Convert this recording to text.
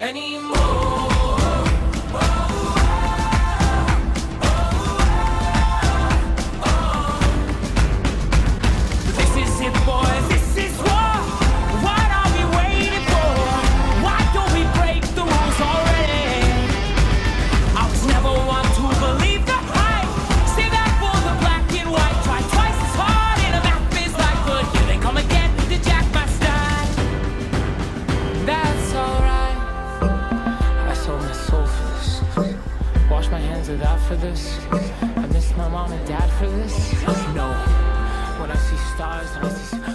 Anymore. hands are out for this? I miss my mom and dad for this? No. When I see stars, I see...